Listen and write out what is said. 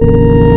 you